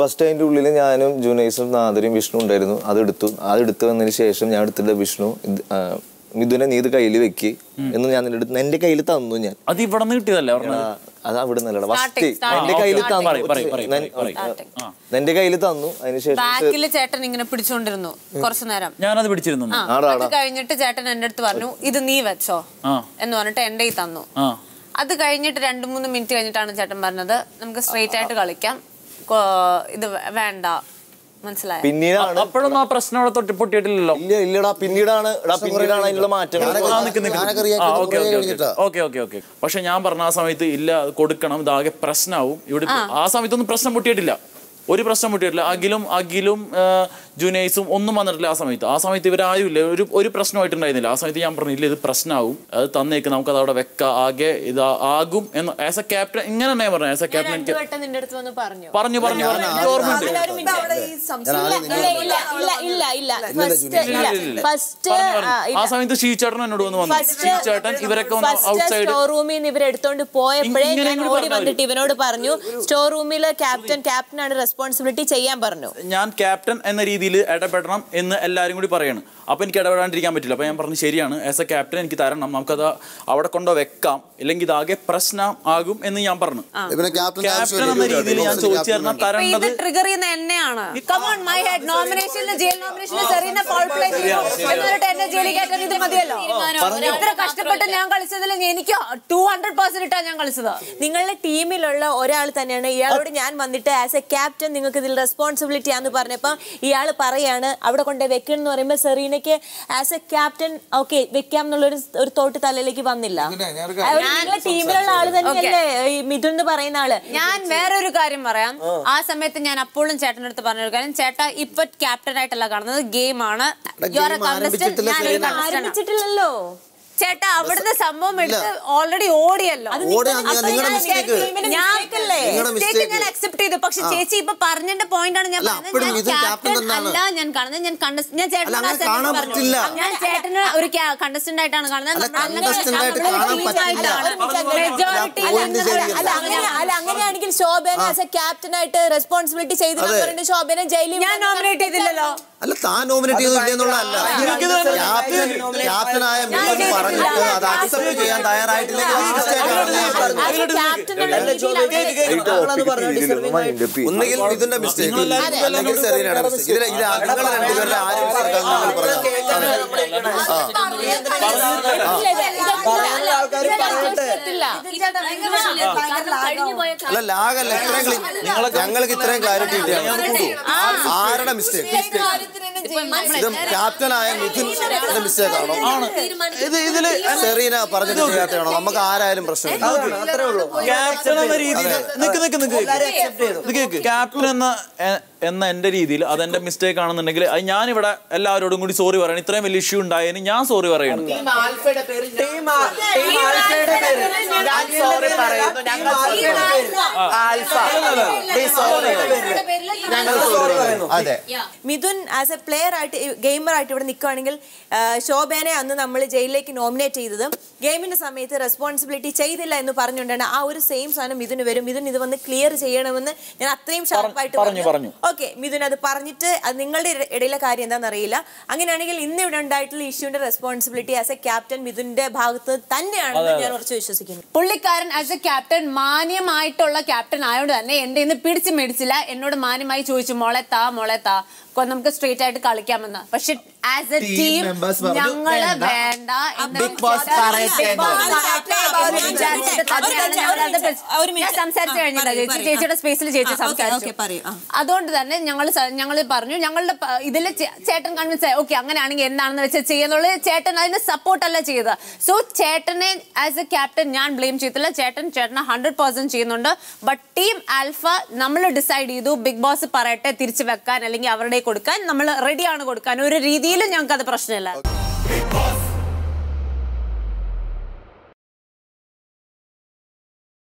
First അതിന്റെ ഉള്ളിൽ ഞാനും ജൂനൈസും നാദരും വിഷ്ണു ഉണ്ടായിരുന്നു. അതെടുത്തു അതെടുത്ത് വന്നതിന് ശേഷം ഞാൻ എടുത്തിട്ട് വിഷ്ണു മിഥുനെ നീ ഇത് കയ്യിൽ വെക്ക് എന്ന് ഞാൻ നിന്റെ അടുത്ത് എന്റെ കയ്യിൽ തന്നു ഞാൻ. അത് ഇവിടെ നിന്ന് കിട്ടിയതല്ലേ അത് അവിടെ നിന്നല്ല ഫസ്റ്റ്. എന്റെ കയ്യിൽ തന്നു. എന്റെ കയ്യിൽ തന്നു. അതിനുശേഷം ശേഷം ചേട്ടൻ ഇങ്ങനെ പിടിച്ചോണ്ടിരുന്നു കുറച്ചു നേരം. ഞാനത് പിടിച്ചിരുന്നു. അത് കഴിഞ്ഞിട്ട് ചേട്ടൻ എന്റെ അടുത്ത് പറഞ്ഞു ഇത് നീ വെച്ചോ എന്ന് പറഞ്ഞിട്ട് എന്റെ തന്നു. അത് കഴിഞ്ഞിട്ട് രണ്ടു മൂന്ന് മിനിറ്റ് കഴിഞ്ഞിട്ടാണ് ചേട്ടൻ പറഞ്ഞത് നമുക്ക് സ്ട്രെയിറ്റ് ആയിട്ട് കളിക്കാം. ഇത് വേണ്ട. മനസ്സിലായോ? പിന്നീടാണ് അപ്പോഴൊന്നും ആ പ്രശ്നം അവിടെ തൊട്ടി പൊട്ടിയിട്ടില്ലല്ലോ? ഇല്ല ഇല്ലടാ പിന്നീടാണ് എടാ പിന്നീടാണ് അതിനുള്ള മാറ്റം ആ, നിക്ക്, നിക്ക്, ഞാനൊക്കെ നിക്ക്. react ആ, okay, okay, okay, okay, okay. പക്ഷെ ഞാൻ പറഞ്ഞ ആ സമയത്ത് ഇല്ല അത് കൊടുക്കണം ഇതാകെ പ്രശ്നമാവും ഇവിടെ ആ സമയത്തൊന്നും പ്രശ്നം പൊട്ടിയിട്ടില്ല. ഒരു പ്രശ്നം പൊട്ടിയിട്ടില്ല അഖിലും അഖിലും ജുനൈസും ഒന്നും വന്നിട്ടില്ല ആ സമയത്ത്. ആ സമയത്ത് ഇവരാരും ഇല്ല ഒരു ഒരു പ്രശ്നമായിട്ടുണ്ടായിരുന്നില്ല. ആ സമയത്ത് ഞാൻ പറഞ്ഞില്ല ഇത് പ്രശ്നമാവും അത് തന്നേക്ക് നമുക്ക് അത് അവിടെ വെക്കാം. ആകെ ഇത് ആകും എന്ന്. ആസ് എ ക്യാപ്റ്റൻ ഇങ്ങനെ തന്നെ പറഞ്ഞു. ആസ് എ ക്യാപ്റ്റൻ എനിക്ക് പറഞ്ഞു. പറഞ്ഞു പറഞ്ഞു എനിക്ക് ഓർമ്മയുണ്ട്. ഇല്ല ഇല്ല ഇല്ല ഇല്ല ഫസ്റ്റ് ആ സമയത്ത് ഷീചേട്ടൻ എന്നോട് വന്ന് വന്നു. ഷീചേട്ടൻ ഇവരൊക്കെ വന്ന് ഔട്ട്സൈഡ് സ്റ്റോർ റൂമിൽ നിന്ന് ഇവരെടുത്തോണ്ട് പോയപ്പോഴേ ഞാൻ ഓടി വന്നിട്ട് ഇവനോട് പറഞ്ഞു സ്റ്റോർ റൂമിൽ ക്യാപ്റ്റൻ ക്യാപ്റ്റൻ ആണ് റെസ്പോൺസിബിലിറ്റി ചെയ്യാൻ പറഞ്ഞു. ഞാൻ ക്യാപ്റ്റൻ എന്ന രീതിയിൽ ഇടപെടണം എന്ന് എല്ലാവരും കൂടി പറയാണ്. അപ്പോൾ എനിക്ക് ഇടപെടാണ്ടിരിക്കാൻ പറ്റില്ല. അപ്പോൾ ഞാൻ പറഞ്ഞു ശരിയാണ്. ആസ് എ ക്യാപ്റ്റൻ എനിക്ക് തരണം. നമുക്കത് അവിടെ കൊണ്ടോ വെക്കാം. ഇല്ലെങ്കിൽ ഇതാകെ പ്രശ്നം ആകും എന്ന് ഞാൻ പറഞ്ഞു. ക്യാപ്റ്റൻ എന്ന രീതിയിൽ ഞാൻ ചോദിച്ചു തരണം തരേണ്ടത് ട്രിഗർ ചെയ്യുന്ന എന്നെയാണ്. കമോൺ മൈ ഹെഡ് നോമിനേഷനിൽ ജയിൽ നോമിനേഷനിൽ സെറീന ഫൗൾ പ്ലേ ചെയ്തു എന്നിട്ട് എന്നെ ജയിലിൽ കയറ്റാൻ ഇത് മതിയല്ലോ. കഷ്ടപ്പെട്ട് ഞാൻ കളിച്ചതിൽ എനിക്ക് ടു ഹൺഡ്രഡ് പെർസെന്റ് ഇട്ടാ ഞാൻ കളിച്ചത്. നിങ്ങളുടെ ടീമിലുള്ള ഒരാൾ തന്നെയാണ്. ഇയാളോട് ഞാൻ വന്നിട്ട് ആസ് എ ക്യാപ്റ്റൻ നിങ്ങൾക്ക് ഇതിൽ റെസ്പോൺസിബിലിറ്റി ആണെന്ന് പറഞ്ഞപ്പം ഇയാൾ പറയാണ് അവിടെ കൊണ്ട് വെക്കണം എന്ന് പറയുമ്പോൾ സെറീനയ്ക്ക് ആസ് എ ക്യാപ്റ്റൻ ഓക്കെ വെക്കാം എന്നുള്ളൊരു ഒരു തോട്ട് തലയിലേക്ക് വന്നില്ല. നിങ്ങളുടെ ടീമിലുള്ള ആൾ തന്നെയല്ലേ ഈ മിഥുൻ എന്ന് പറയുന്ന ആൾ? ഞാൻ വേറൊരു കാര്യം പറയാം. ആ. സമയത്ത് ഞാൻ അപ്പോഴും ചേട്ടന്റെ അടുത്ത് പറഞ്ഞൊരു കാര്യം. ചേട്ടാ ഇപ്പൊ ക്യാപ്റ്റൻ ആയിട്ടല്ല കാണുന്നത് ഗെയിം ആണ്. You are a game contestant, ആരംഭിച്ചിട്ടില്ല ഞാനൊരു സെറീന. contestant ആണ്. ആരംഭിച്ചിട്ടില്ലല്ലോ. ചേട്ടാ അവിടുന്ന് സംഭവം എടുത്ത് ഓൾറെഡി ഓടിയല്ലോ. ഞാൻ ടീമിന്റെ ഞാൻ അക്സെപ്റ്റ് ചെയ്തു. പക്ഷെ ചേച്ചി ഇപ്പൊ പറഞ്ഞതിന്റെ പോയിന്റ് ആണ് ഞാൻ അല്ല, പറഞ്ഞത്. അല്ല ഞാൻ കാണുന്നത്. ഞാൻ ഞാൻ. ഞാൻ ചേട്ടന് ഒരു കണ്ടസ്റ്റന്റ് ആയിട്ടാണ് കാണുന്നത്. അല്ല, അങ്ങനെയാണെങ്കിൽ ശോഭന ആസ് എ ക്യാപ്റ്റൻ ആയിട്ട് റെസ്പോൺസിബിലിറ്റി ചെയ്ത് ശോഭന ജയിലിൽ ഞാൻ നോമിനേറ്റ് ചെയ്തില്ലല്ലോ. അല്ല താൻ നോമിനേറ്റ് ചെയ്തില്ല എന്നുള്ളതല്ല ക്യാപ്റ്റൻ ക്യാപ്റ്റനായ മിഥുൻ പറഞ്ഞിട്ട് അത് അക്സെപ്റ്റ് ചെയ്യാൻ തയ്യാറായിട്ടില്ലെങ്കിൽ ഒന്നുകിൽ മിഥുന്റെ മിസ്റ്റേക്ക് അല്ലെങ്കിൽ സെറീനയുടെ മിസ്റ്റേക്ക് ഇതിൽ ഇത് നിങ്ങൾ രണ്ടുപേരുടെ ആരും mistake ആണെന്ന് നിങ്ങൾ പറഞ്ഞു അല്ല ലാഗല്ല ഇത്രയും ഞങ്ങൾക്ക് ഇത്രയും ക്ലാരിറ്റി കിട്ടിയാണ് ആരുടെ മിസ്റ്റേക്ക് ഇത് ക്യാപ്റ്റനായ മിഥുൻ മിസ്റ്റേക്ക് ആണോ ഇത് ഇതിൽ സെറീന പറഞ്ഞിട്ട് ചെയ്യാത്തതാണോ നമുക്ക് ആരായാലും പ്രശ്നമില്ല ക്യാപ്റ്റൻ എന്ന രീതിയിൽ നിക്ക് നിക്ക് നിക്ക് ഇത് കേക്ക് ക്യാപ്റ്റൻ എന്ന എന്ന എന്റെ രീതിയിൽ അതെന്റെ മിസ്റ്റേക്ക് ആണെന്നുണ്ടെങ്കിൽ അത് ഞാനിവിടെ എല്ലാവരോടും കൂടി സോറി പറയണം. ഇത്രയും വലിയ ഇഷ്യൂ ഉണ്ടായതിന് ഞാൻ സോറി പറയണം. മിഥുൻ ആസ് എ പ്ലെയർ ആയിട്ട് ഗെയിമർ ആയിട്ട് ഇവിടെ നിൽക്കുകയാണെങ്കിൽ ശോഭേനെ അന്ന് നമ്മൾ ജയിലിലേക്ക് നോമിനേറ്റ് ചെയ്തത് ഗെയിമിന്റെ സമയത്ത് റെസ്പോൺസിബിലിറ്റി ചെയ്തില്ല എന്ന് പറഞ്ഞുകൊണ്ടാണ് ആ ഒരു സെയിം സാധനം മിഥുന് വരും. മിഥുൻ ഇത് വന്ന് ക്ലിയർ ചെയ്യണമെന്ന് ഞാൻ അത്രയും ഷാർപ്പായിട്ട് പറഞ്ഞു, പറഞ്ഞു. ഓക്കെ മിഥുൻ അത് പറഞ്ഞിട്ട് അത് നിങ്ങളുടെ ഇട- ഇടയിലെ കാര്യം എന്താണെന്ന് അറിയില്ല അങ്ങനെയാണെങ്കിൽ ഇന്ന് ഇവിടെ ഉണ്ടായിട്ടുള്ള ഇഷ്യൂന്റെ റെസ്പോൺസിബിലിറ്റി ആസ് എ ക്യാപ്റ്റൻ മിഥുന്റെ ഭാഗത്ത് തന്നെയാണെന്ന് ഞാൻ ഉറച്ചു വിശ്വസിക്കുന്നു. പുള്ളിക്കാരൻ ആസ് എ ക്യാപ്റ്റൻ മാന്യമായിട്ടുള്ള ക്യാപ്റ്റൻ ആയതുകൊണ്ട് തന്നെ എന്റെ ഇന്ന് പിടിച്ചു മേടിച്ചില്ല. എന്നോട് മാന്യമായി ചോദിച്ചു മോളെ താ മോളെ താ. നമുക്ക് സ്ട്രേറ്റ് ആയിട്ട് കളിക്കാമെന്ന്. പക്ഷെ ആസ് എ ടീം ഞങ്ങൾ വേണ്ട. വേണ്ട ബോസ് സംസാരിച്ചു കഴിഞ്ഞില്ല ചേച്ചി ചേച്ചിയുടെ സ്പേസിൽ ചേച്ചി സംസാരിച്ചു. അതുകൊണ്ട് തന്നെ ഞങ്ങൾ ഞങ്ങൾ പറഞ്ഞു ഞങ്ങളുടെ ഇതിൽ ഇതിൽ ചേട്ടൻ കൺവിൻസ് ആയി. ഓക്കെ അങ്ങനെയാണെങ്കിൽ എന്താണെന്ന് വെച്ചാൽ ചെയ്യുന്നുള്ളത് ചേട്ടൻ അതിന് സപ്പോർട്ട് അല്ല ചെയ്തത്. സോ ചേട്ടനെ ആസ് എ ക്യാപ്റ്റൻ ഞാൻ ബ്ലെയിം ചെയ്തില്ല ചേട്ടൻ ചേട്ടനെ ഹൺഡ്രഡ് പെർസെന്റ് ചെയ്യുന്നുണ്ട്. ബട്ട് ടീം ആൽഫ നമ്മൾ ഡിസൈഡ് ചെയ്തു ബിഗ് ബോസ് പറയട്ടെ തിരിച്ചു വെക്കാൻ അല്ലെങ്കിൽ അവരുടെ കൊടുക്കാൻ. നമ്മൾ റെഡിയാണ് കൊടുക്കാൻ. ഒരു രീതിയിലും ഞങ്ങൾക്ക് അത് പ്രശ്നമില്ല. Big Boss.